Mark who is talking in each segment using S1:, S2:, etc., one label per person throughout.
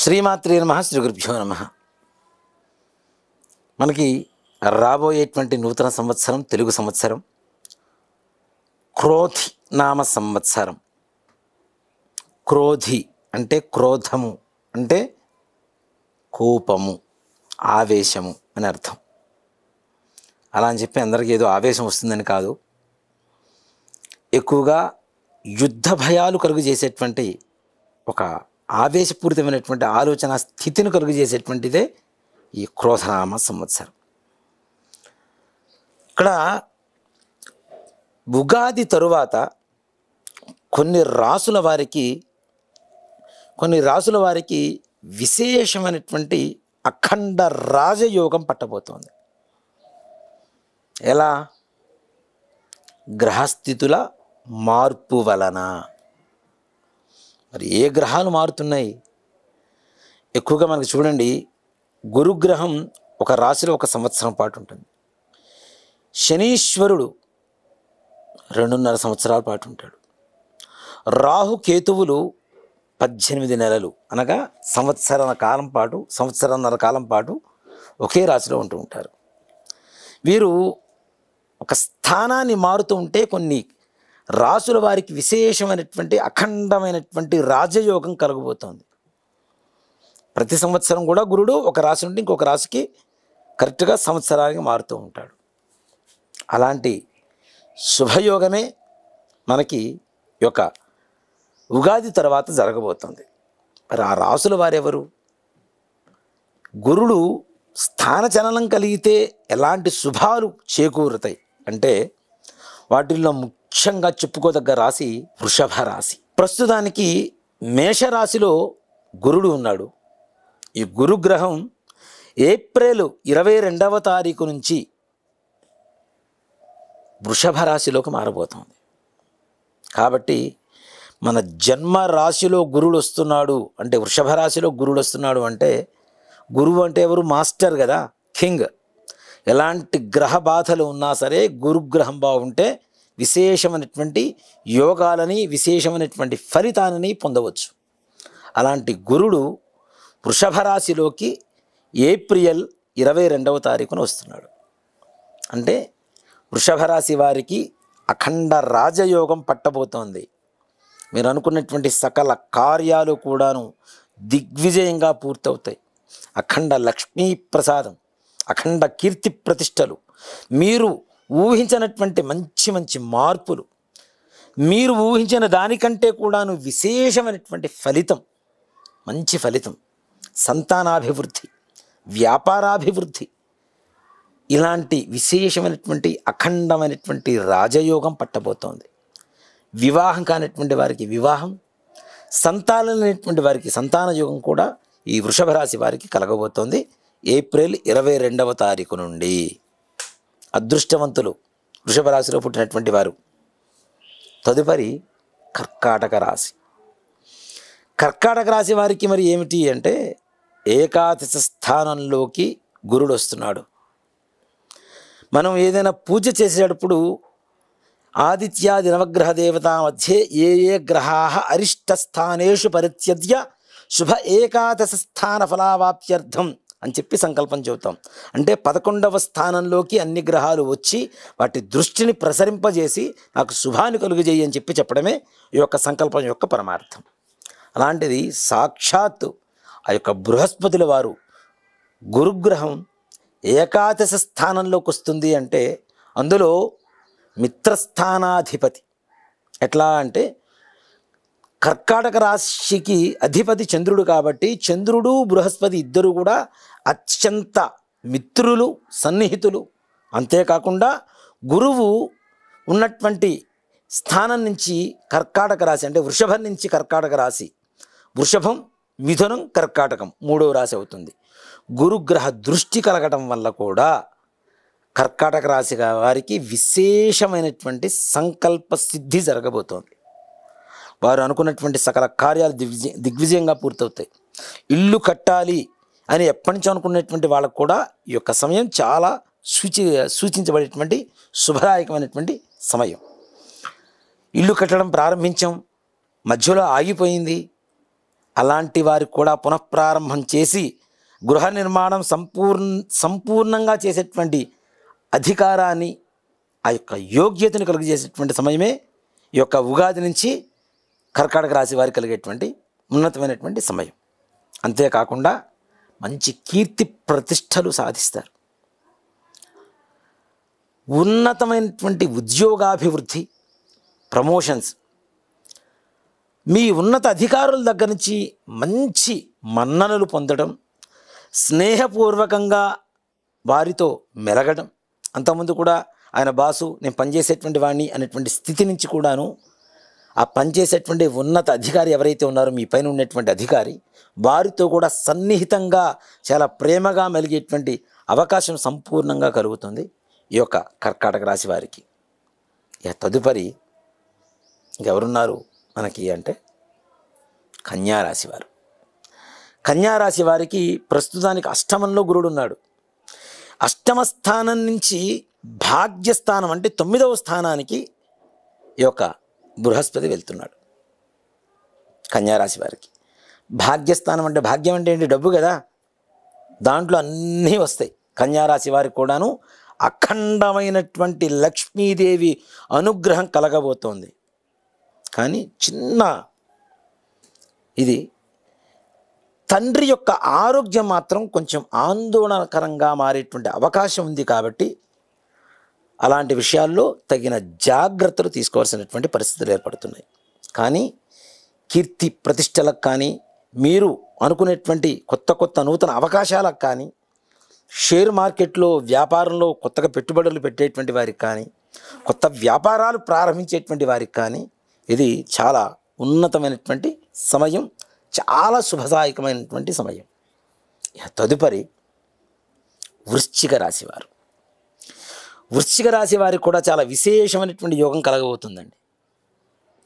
S1: శ్రీమాత్రే నమ శ్రీ గురుభ్యో నమ. మనకి రాబోయేటువంటి నూతన సంవత్సరం తెలుగు సంవత్సరం క్రోధి నామ సంవత్సరం. క్రోధి అంటే క్రోధము అంటే కోపము ఆవేశము అని అర్థం. అలా అని చెప్పి అందరికీ ఏదో ఆవేశం వస్తుందని కాదు. ఎక్కువగా యుద్ధ భయాలు కలుగు చేసేటువంటి ఒక ఆవేశపూరితమైనటువంటి ఆలోచన స్థితిని కలుగు చేసేటువంటిదే ఈ క్రోధనామ సంవత్సరం. ఇక్కడ ఉగాది తరువాత కొన్ని రాసుల వారికి కొన్ని రాసుల వారికి విశేషమైనటువంటి అఖండ రాజయోగం పట్టబోతోంది. ఎలా? గ్రహస్థితుల మార్పు వలన. మరి ఏ గ్రహాలు మారుతున్నాయి? ఎక్కువగా మనకు చూడండి గురుగ్రహం ఒక రాశిలో ఒక సంవత్సరం పాటు ఉంటుంది. శనీశ్వరుడు రెండున్నర సంవత్సరాల పాటు ఉంటాడు. రాహు కేతువులు పద్దెనిమిది నెలలు అనగా సంవత్సరాల కాలం పాటు సంవత్సరన్నర కాలం పాటు ఒకే రాశిలో ఉంటూ ఉంటారు. వీరు ఒక స్థానాన్ని మారుతూ ఉంటే కొన్ని రాసుల వారికి విశేషమైనటువంటి అఖండమైనటువంటి రాజయోగం కలగబోతోంది. ప్రతి సంవత్సరం కూడా గురుడు ఒక రాశి నుండి ఇంకొక రాశికి కరెక్ట్గా సంవత్సరానికి మారుతూ ఉంటాడు. అలాంటి శుభయోగమే మనకి యొక్క ఉగాది తర్వాత జరగబోతుంది. మరి ఆ రాసుల వారెవరు? గురుడు స్థానచలనం కలిగితే ఎలాంటి శుభాలు చేకూరుతాయి? అంటే వాటిల్లో ముఖ్యంగా చెప్పుకోదగ్గ రాశి వృషభ రాశి. ప్రస్తుతానికి మేషరాశిలో గురుడు ఉన్నాడు. ఈ గురుగ్రహం ఏప్రిల్ ఇరవై రెండవ తారీఖు నుంచి వృషభ రాశిలోకి మారబోతోంది. కాబట్టి మన జన్మ రాశిలో గురుడు వస్తున్నాడు అంటే వృషభ రాశిలో గురుడు వస్తున్నాడు అంటే గురువు అంటే ఎవరు? మాస్టర్ కదా కింగ్. ఎలాంటి గ్రహ బాధలు ఉన్నా సరే గురుగ్రహం బాగుంటే విశేషమైనటువంటి యోగాలని విశేషమైనటువంటి ఫలితాలని పొందవచ్చు. అలాంటి గురుడు వృషభరాశిలోకి ఏప్రిల్ ఇరవై రెండవ తారీఖున వస్తున్నాడు. అంటే వృషభరాశి వారికి అఖండ రాజయోగం పట్టబోతోంది. మీరు అనుకున్నటువంటి సకల కార్యాలు కూడాను దిగ్విజయంగా పూర్తవుతాయి. అఖండ లక్ష్మీ ప్రసాదం అఖండ కీర్తి ప్రతిష్టలు మీరు ఊహించినటువంటి మంచి మంచి మార్పులు. మీరు ఊహించిన దానికంటే కూడాను విశేషమైనటువంటి ఫలితం మంచి ఫలితం సంతానాభివృద్ధి వ్యాపారాభివృద్ధి ఇలాంటి విశేషమైనటువంటి అఖండమైనటువంటి రాజయోగం పట్టబోతోంది. వివాహం కానటువంటి వారికి వివాహం సంతానం లేనటువంటి వారికి సంతాన యోగం కూడా ఈ వృషభ రాశి వారికి కలగబోతోంది. ఏప్రిల్ ఇరవై రెండవ తారీఖు నుండి. అదృష్టవంతులు వృషభ రాశిలో పుట్టినటువంటి వారు. తదుపరి కర్కాటక రాశి. కర్కాటక రాశి వారికి మరి ఏమిటి అంటే ఏకాదశ స్థానంలోకి గురుడు వస్తున్నాడు. మనం ఏదైనా పూజ చేసేటప్పుడు ఆదిత్యాది నవగ్రహ దేవతా మధ్య ఏ ఏ గ్రహా అరిష్టస్థానేషు పరిత్యజ్య శుభ ఏకాదశ స్థాన ఫలావాప్త్యర్థం. అని చెప్పి సంకల్పం చెబుతాం. అంటే పదకొండవ స్థానంలోకి అన్ని గ్రహాలు వచ్చి వాటి దృష్టిని ప్రసరింపజేసి నాకు శుభాన్ని కలుగజేయి అని చెప్పి చెప్పడమే ఈ యొక్క సంకల్పం యొక్క పరమార్థం. అలాంటిది సాక్షాత్తు ఆ యొక్క బృహస్పతుల వారు గురుగ్రహం ఏకాదశ స్థానంలోకి వస్తుంది అంటే అందులో మిత్రస్థానాధిపతి. ఎట్లా అంటే కర్కాటక రాశికి అధిపతి చంద్రుడు కాబట్టి చంద్రుడు బృహస్పతి ఇద్దరు కూడా అత్యంత మిత్రులు సన్నిహితులు. అంతేకాకుండా గురువు ఉన్నటువంటి స్థానం నుంచి కర్కాటక రాశి అంటే వృషభం నుంచి కర్కాటక రాశి. వృషభం మిథునం కర్కాటకం మూడవ రాశి అవుతుంది. గురుగ్రహ దృష్టి కలగటం వల్ల కూడా కర్కాటక రాశి వారికి విశేషమైనటువంటి సంకల్ప సిద్ధి జరగబోతోంది. వారు అనుకున్నటువంటి సకల కార్యాలు దిగ్విజయంగా పూర్తవుతాయి. ఇల్లు కట్టాలి అని ఎప్పటి నుంచి అనుకున్నటువంటి వాళ్ళకు కూడా ఈ యొక్క సమయం చాలా సూచి సూచించబడేటువంటి శుభదాయకమైనటువంటి సమయం. ఇల్లు కట్టడం ప్రారంభించాం. మధ్యలో ఆగిపోయింది. అలాంటి వారికి కూడా పునఃప్రారంభం చేసి గృహ నిర్మాణం సంపూర్ణ సంపూర్ణంగా చేసేటువంటి అధికారాన్ని ఆ యొక్క యోగ్యతను కలిగజేసేటువంటి సమయమే ఈ యొక్క ఉగాది నుంచి కర్కాటక రాశి వారికి కలిగేటువంటి ఉన్నతమైనటువంటి సమయం. అంతేకాకుండా మంచి కీర్తి ప్రతిష్టలు సాధిస్తారు. ఉన్నతమైనటువంటి ఉద్యోగాభివృద్ధి ప్రమోషన్స్ మీ ఉన్నత అధికారుల దగ్గర నుంచి మంచి మన్ననలు పొందడం స్నేహపూర్వకంగా వారితో మెలగడం. అంతకుముందు కూడా ఆయన బాసు నేను పనిచేసేటువంటి వాడిని అనేటువంటి స్థితి నుంచి కూడాను ఆ పనిచేసేటువంటి ఉన్నత అధికారి ఎవరైతే ఉన్నారో మీ పైన ఉన్నటువంటి అధికారి వారితో కూడా సన్నిహితంగా చాలా ప్రేమగా మెలిగేటువంటి అవకాశం సంపూర్ణంగా కలుగుతుంది ఈ యొక్క కర్కాటక రాశి వారికి. ఇక తదుపరి ఇంకెవరున్నారు మనకి అంటే కన్యారాశి వారు. కన్యారాశి వారికి ప్రస్తుతానికి అష్టమంలో గురుడు ఉన్నాడు. అష్టమ స్థానం నుంచి భాగ్యస్థానం అంటే తొమ్మిదవ స్థానానికి ఈ యొక్క బృహస్పతి వెళ్తున్నాడు కన్యారాశి వారికి భాగ్యస్థానం అంటే భాగ్యం అంటే ఏంటి? డబ్బు కదా. దాంట్లో అన్నీ వస్తాయి. కన్యారాశి వారికి కూడాను అఖండమైనటువంటి లక్ష్మీదేవి అనుగ్రహం కలగబోతోంది. కానీ చిన్న ఇది తండ్రి యొక్క ఆరోగ్యం మాత్రం కొంచెం ఆందోళనకరంగా మారేటువంటి అవకాశం ఉంది కాబట్టి అలాంటి విషయాల్లో తగిన జాగ్రత్తలు తీసుకోవాల్సినటువంటి పరిస్థితులు ఏర్పడుతున్నాయి. కానీ కీర్తి ప్రతిష్టలకు కానీ మీరు అనుకునేటువంటి కొత్త కొత్త నూతన అవకాశాలకు కానీ షేర్ మార్కెట్లో వ్యాపారంలో కొత్తగా పెట్టుబడులు పెట్టేటువంటి వారికి కానీ కొత్త వ్యాపారాలు ప్రారంభించేటువంటి వారికి కానీ ఇది చాలా ఉన్నతమైనటువంటి సమయం చాలా శుభదాయకమైనటువంటి సమయం. తదుపరి వృశ్చిక రాశివారు వృశ్చిక రాశి వారికి కూడా చాలా విశేషమైనటువంటి యోగం కలగబోతుందండి.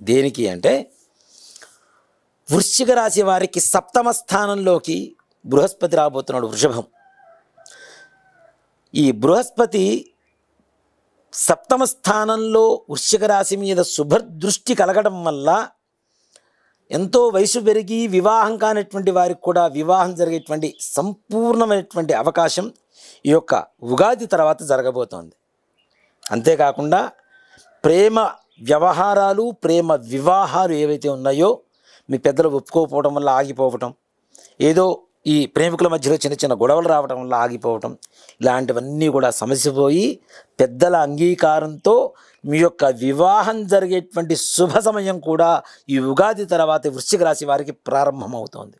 S1: దేనికి అంటే వృశ్చిక రాశి వారికి సప్తమ స్థానంలోకి బృహస్పతి రాబోతున్నాడు వృషభం. ఈ బృహస్పతి సప్తమ స్థానంలో వృశ్చిక రాశి మీద శుభదృష్టి కలగడం వల్ల ఎంతో వయసు పెరిగి వివాహం కానటువంటి వారికి కూడా వివాహం జరిగేటువంటి సంపూర్ణమైనటువంటి అవకాశం ఈ యొక్క ఉగాది తర్వాత జరగబోతోంది. అంతేకాకుండా ప్రేమ వ్యవహారాలు ప్రేమ వివాహాలు ఏవైతే ఉన్నాయో మీ పెద్దలు ఒప్పుకోకపోవడం వల్ల ఆగిపోవటం ఏదో ఈ ప్రేమికుల మధ్యలో చిన్న చిన్న గొడవలు రావడం వల్ల ఆగిపోవటం ఇలాంటివన్నీ కూడా సమస్య పోయి పెద్దల అంగీకారంతో మీ యొక్క వివాహం జరిగేటువంటి శుభ సమయం కూడా ఈ ఉగాది తర్వాత వృశ్చిక రాశి వారికి ప్రారంభమవుతోంది.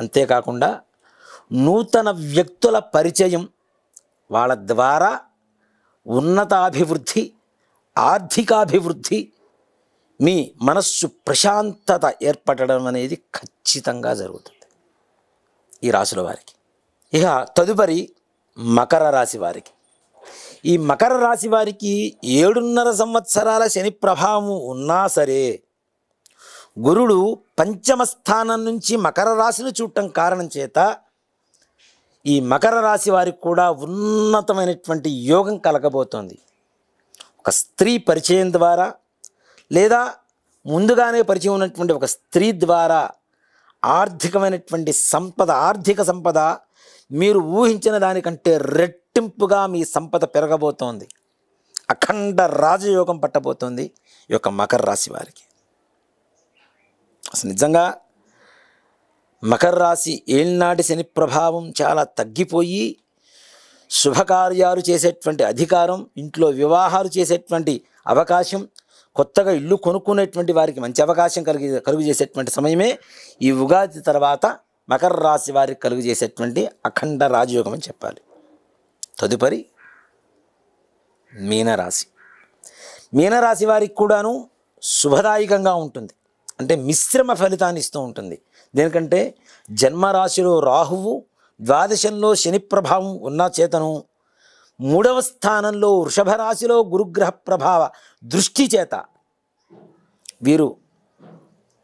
S1: అంతేకాకుండా నూతన వ్యక్తుల పరిచయం వాళ్ళ ద్వారా ఉన్నతాభివృద్ధి ఆర్థికాభివృద్ధి మీ మనస్సు ప్రశాంతత ఏర్పడడం అనేది ఖచ్చితంగా జరుగుతుంది ఈ రాశుల వారికి. ఇక తదుపరి మకర రాశి వారికి. ఈ మకర రాశి వారికి ఏడున్నర సంవత్సరాల శని ప్రభావం ఉన్నా సరే గురుడు పంచమ స్థానం నుంచి మకర రాశిని చూడటం కారణం చేత ఈ మకర రాశి వారికి కూడా ఉన్నతమైనటువంటి యోగం కలగబోతోంది. ఒక స్త్రీ పరిచయం ద్వారా లేదా ముందుగానే పరిచయం ఉన్నటువంటి ఒక స్త్రీ ద్వారా ఆర్థికమైనటువంటి సంపద ఆర్థిక సంపద మీరు ఊహించిన దానికంటే రెట్టింపుగా మీ సంపద పెరగబోతోంది. అఖండ రాజయోగం పట్టబోతోంది ఈ యొక్క మకర రాశి వారికి. అసలు నిజంగా మకర రాశి ఏళ్నాటి శని ప్రభావం చాలా తగ్గిపోయి శుభకార్యాలు చేసేటువంటి అధికారం ఇంట్లో వివాహాలు చేసేటువంటి అవకాశం కొత్తగా ఇల్లు కొనుక్కునేటువంటి వారికి మంచి అవకాశం కలిగి కలుగు చేసేటువంటి సమయమే ఈ ఉగాది తర్వాత మకర రాశి వారికి కలుగు చేసేటువంటి అఖండ రాజయోగం అని చెప్పాలి. తదుపరి మీనరాశి. మీనరాశి వారికి కూడాను శుభదాయకంగా ఉంటుంది. అంటే మిశ్రమ ఫలితాన్ని ఇస్తూ ఉంటుంది. దేనికంటే జన్మరాశిలో రాహువు ద్వాదశంలో శని ప్రభావం ఉన్న చేతను మూడవ స్థానంలో వృషభ రాశిలో గురుగ్రహ ప్రభావ దృష్టి చేత వీరు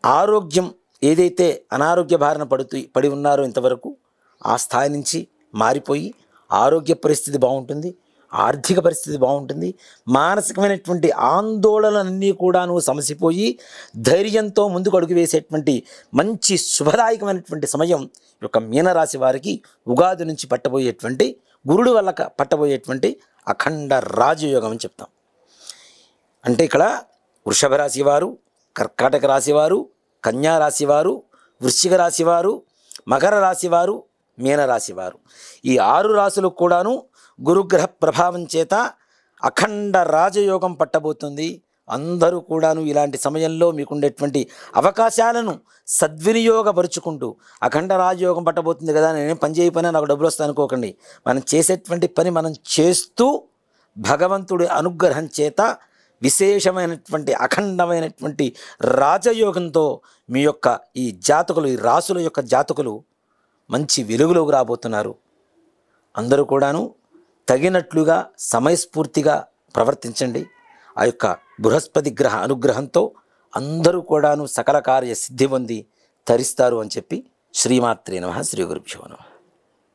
S1: ఆరోగ్యం ఏదైతే అనారోగ్య బారిన పడుతూ పడి ఉన్నారో ఇంతవరకు ఆ స్థాయి నుంచి మారిపోయి ఆరోగ్య పరిస్థితి బాగుంటుంది. ఆర్థిక పరిస్థితి బాగుంటుంది. మానసికమైనటువంటి ఆందోళనలన్నీ కూడాను సమసిపోయి ధైర్యంతో ముందుకు అడుగు వేసేటువంటి మంచి శుభదాయకమైనటువంటి సమయం యొక్క మీనరాశి వారికి ఉగాది నుంచి పట్టబోయేటువంటి గురుడు వల్ల పట్టబోయేటువంటి అఖండ రాజయోగం అని చెప్తాం. అంటే ఇక్కడ వృషభ రాశి వారు కర్కాటక రాశివారు కన్యా రాశివారు వృశ్చిక రాశివారు మకర రాశివారు మీనరాశివారు. ఈ ఆరు రాశులకు కూడాను గురుగ్రహ ప్రభావం చేత అఖండ రాజయోగం పట్టబోతుంది. అందరూ కూడాను ఇలాంటి సమయంలో మీకుండేటువంటి అవకాశాలను సద్వినియోగపరుచుకుంటూ అఖండ రాజయోగం పట్టబోతుంది కదా నేను పని చేయకపోయినా నాకు డబ్బులు వస్తాయి అనుకోకండి. మనం చేసేటువంటి పని మనం చేస్తూ భగవంతుడి అనుగ్రహం చేత విశేషమైనటువంటి అఖండమైనటువంటి రాజయోగంతో మీ యొక్క ఈ జాతకులు ఈ రాసుల యొక్క జాతకులు మంచి వెలుగులోకి రాబోతున్నారు. అందరూ కూడాను తగినట్లుగా సమయస్ఫూర్తిగా ప్రవర్తించండి. ఆ యొక్క బృహస్పతి గ్రహ అనుగ్రహంతో అందరూ కూడాను సకల కార్య సిద్ధి పొంది తరిస్తారు అని చెప్పి శ్రీమాత్రే నమ. శ్రీ గురుభ్యో నమ.